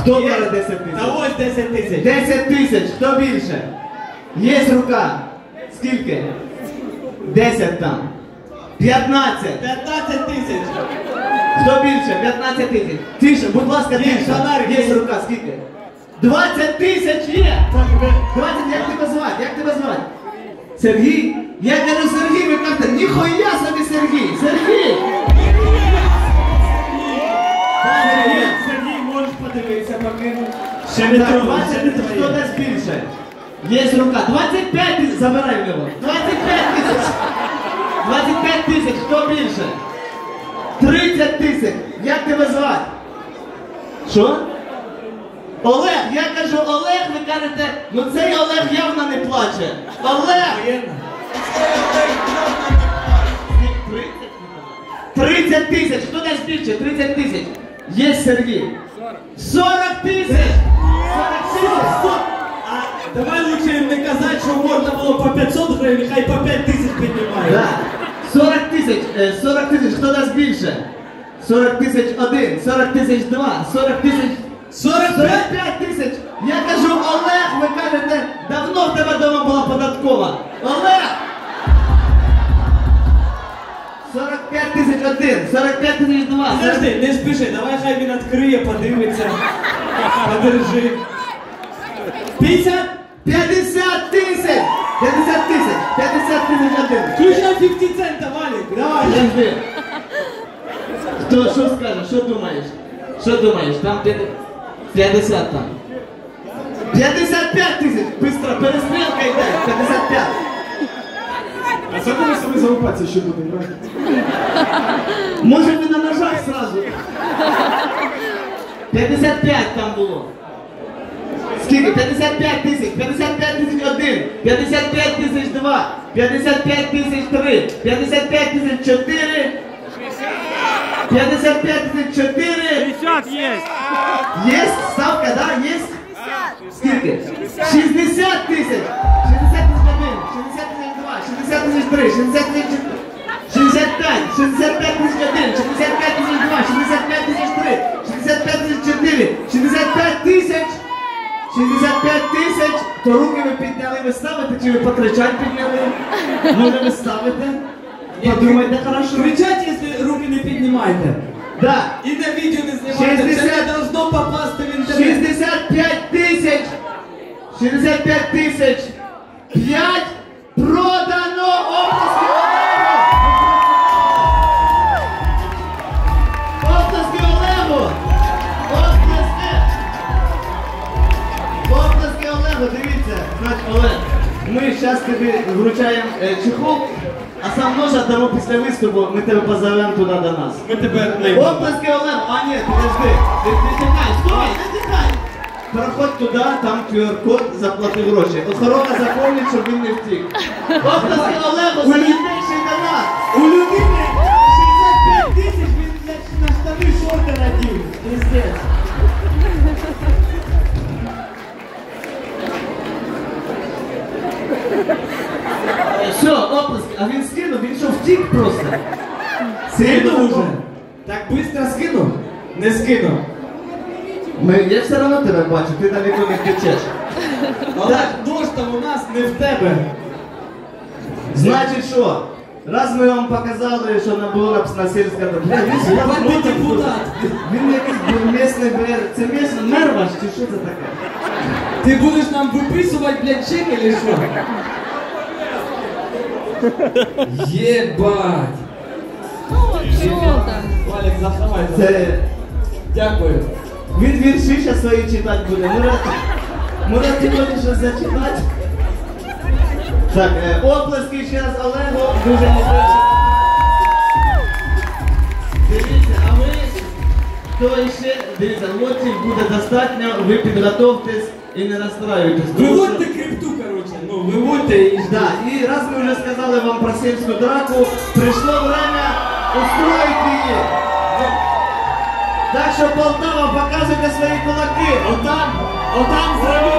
Хто Є. бере 10 Та тисяч? ось 10 тисяч. 10 тисяч, хто більше? Є рука. Скільки? 10 там. 15. 15 тисяч. Хто більше? 15 тисяч. Тише, будь ласка, Є, тише. Є рука, скільки? 20 тисяч є! 20, як тебе звати? Як тебе звати? Сергій? Я кажу Сергій, ви кажете, ніхуя собі! Сергій! Сергій, ще не Так, трогай, ще 20 не тисяч, хто трогай. дасть більше? Є рука. 25 тисяч, забирай в нього. 25 тисяч. 25 тисяч, хто більше? 30 тисяч. Як тебе звати? Що? Олег, я кажу Олег, ви кажете, ну цей Олег явно не плаче. Олег! Воєнна. 30 тисяч, хто дасть більше? 30 тисяч. Є Сергій. 40 тисяч! 40 тисяч! А давай лучше їм не казати, що можна було по 500 гривень, хай по 5 тисяч піднімають. Да. 40 тисяч, е, 40 тисяч, хто дасть більше? 40 тисяч один, 40 тисяч два, 40 тисяч 45? 45 тисяч! Я кажу, Олег, ви кажете, давно в тебе вдома була податкова. Олег! Один, 45 тисяч два. Подожди, не спіши, давай хай він відкриє, подивиться. Подержи. 50? 50 тисяч! 50 тисяч! 50 тисяч один! Включай 50 цента, Валік, давай. Подожди. Хто що скаже? Що думаєш? Що думаєш? Там 50 50 там. 55 тисяч! Быстро, перестрілка йде! 55! А це коли собі залупатися ще буде, брат? Може ви на ножах сразу? 55 там було. Скільки? 55 тисяч, 55 тисяч один, 55 тисяч два, 55 тисяч три, 55 тисяч чотири, 55 тисяч чотири. 50 есть! Є ставка, да? Є? Скільки? 60 тисяч! 60 тисяч один, 60 тисяч два, 60 тисяч три, 60 тисяч чотири. 65, 65 тисяч один, 65 тисяч два, 65 тисяч три, 65 тисяч чотири, 65 тисяч, 65 тисяч, то руки ви підняли, ви ставите, чи ви покричать підняли? Може ви ставите? Подумайте хорошо. Кричать, якщо руки не піднімаєте. Да. І на відео не знімайте, це не должно попасти в інтернет. 65 тисяч! 65 тисяч! 5 продано! Олег, ми зараз тобі вручаємо е, чехол, а сам нож дамо після виступу, ми тебе позовемо туди до нас. Ми тебе не Оплески Олег! А ні, подожди! Ти, ти тікай, стой, не тікай! Переходь туди, там QR-код, заплати гроші. Охорона запомнить, щоб він не втік. Оплески Олегу, залітейший до Все, оплески, а він скинув, він що втік просто. Скинув уже? Так швидко скинув? Не скинув. Ми, я все одно тебе бачу, ти далеко не втечеш. Але нож там у нас не в тебе. Значить що? Раз ми вам показали, що на було написано сільська Бля, він ж депутат. Він якийсь був місний. Це місний мер ваш чи що це таке? Ти будеш нам виписувати, блядь, чек или що? Єбать. Валік, заховай. Це Дякую. він вірші ще свої читати буде. Може, може ти хочеш щось зачитати? Так, е, оплески ще раз Олегу, дуже дякую. Дивіться, а ви хто ще, дивіться, лотів буде достатньо, ви підготовтесь і не расстраивайтесь. Выводьте крипту, короче. Ну, выводьте и Да, и раз мы уже сказали вам про сельскую драку, пришло время устроить ее. Так что Полтава, показывайте свои кулаки. Отам, отам зробіть